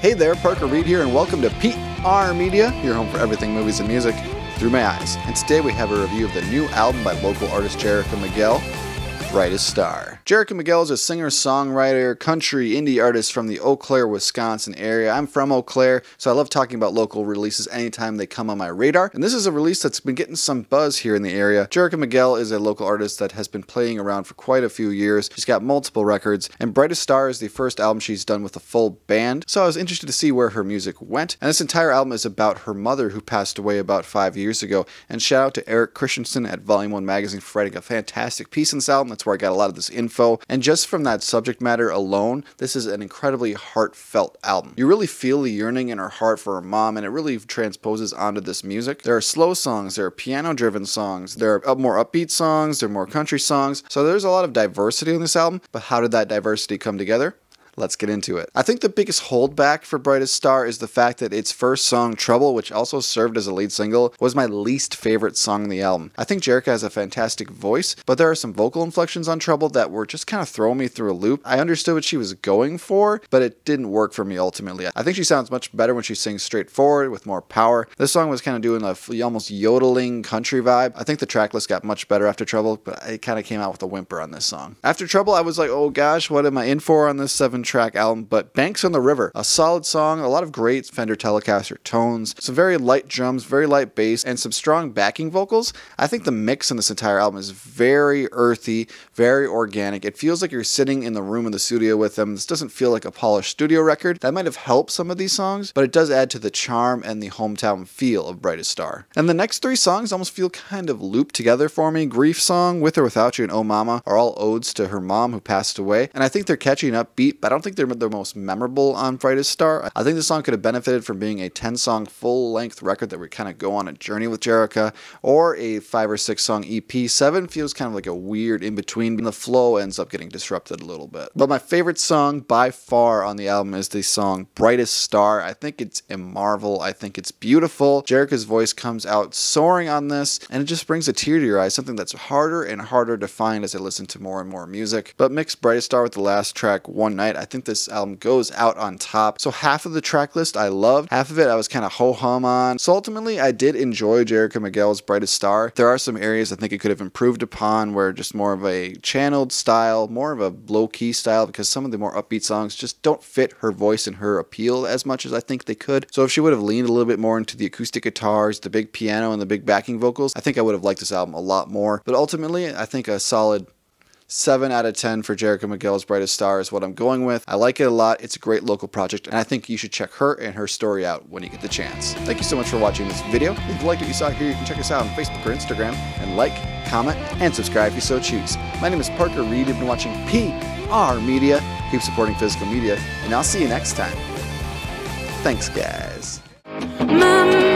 Hey there, Parker Reed here, and welcome to PR Media, your home for everything movies and music through my eyes. And today we have a review of the new album by local artist Jerrika Mighelle, Brightest Star. Jerrika Mighelle is a singer, songwriter, country, indie artist from the Eau Claire, Wisconsin area. I'm from Eau Claire, so I love talking about local releases anytime they come on my radar. And this is a release that's been getting some buzz here in the area. Jerrika Mighelle is a local artist that has been playing around for quite a few years. She's got multiple records, and Brightest Star is the first album she's done with a full band. So I was interested to see where her music went. And this entire album is about her mother who passed away about five years ago. And shout out to Eric Christensen at Volume 1 Magazine for writing a fantastic piece in this album. That's where I got a lot of this info. And just from that subject matter alone, this is an incredibly heartfelt album. You really feel the yearning in her heart for her mom, and it really transposes onto this music. There are slow songs, there are piano driven songs, there are more upbeat songs, there are more country songs. So there's a lot of diversity in this album, but how did that diversity come together? Let's get into it. I think the biggest holdback for Brightest Star is the fact that its first song, Trouble, which also served as a lead single, was my least favorite song on the album. I think Jerrika has a fantastic voice, but there are some vocal inflections on Trouble that were just kind of throwing me through a loop. I understood what she was going for, but it didn't work for me ultimately. I think she sounds much better when she sings straightforward with more power. This song was kind of doing a almost yodeling country vibe. I think the track list got much better after Trouble, but it kind of came out with a whimper on this song. After Trouble, I was like, oh gosh, what am I in for on this seven seven track album, but Banks on the River, a solid song, a lot of great Fender Telecaster tones, some very light drums, very light bass, and some strong backing vocals. I think the mix in this entire album is very earthy, very organic. It feels like you're sitting in the room in the studio with them. This doesn't feel like a polished studio record. That might have helped some of these songs, but it does add to the charm and the hometown feel of Brightest Star. And the next three songs almost feel kind of looped together for me. Grief Song, With or Without You, and Oh Mama are all odes to her mom who passed away. And I think they're catchy and upbeat, but don't think they're the most memorable on Brightest Star. I think the song could have benefited from being a 10 song full length record that would kind of go on a journey with Jerrika or a 5 or 6 song EP. 7 feels kind of like a weird in between, and the flow ends up getting disrupted a little bit. But my favorite song by far on the album is the song Brightest Star. I think it's a marvel. I think it's beautiful. Jerrika's voice comes out soaring on this, and it just brings a tear to your eye, something that's harder and harder to find as I listen to more and more music. But mix Brightest Star with the last track, One Night, I think this album goes out on top. So half of the track list I loved, half of it I was kind of ho hum on. So ultimately, I did enjoy Jerrika Mighelle's Brightest Star. There are some areas I think it could have improved upon where just more of a channeled style, more of a low key style, because some of the more upbeat songs just don't fit her voice and her appeal as much as I think they could. So if she would have leaned a little bit more into the acoustic guitars, the big piano, and the big backing vocals, I think I would have liked this album a lot more. But ultimately, I think a solid 7 out of 10 for Jerrika Mighelle's Brightest Star is what I'm going with. I like it a lot. It's a great local project, and I think you should check her and her story out when you get the chance. Thank you so much for watching this video. If you liked what you saw here, you can check us out on Facebook or Instagram and like, comment, and subscribe if you so choose. My name is Parker Reed. You've been watching PR Media. Keep supporting physical media, and I'll see you next time. Thanks, guys. Mama.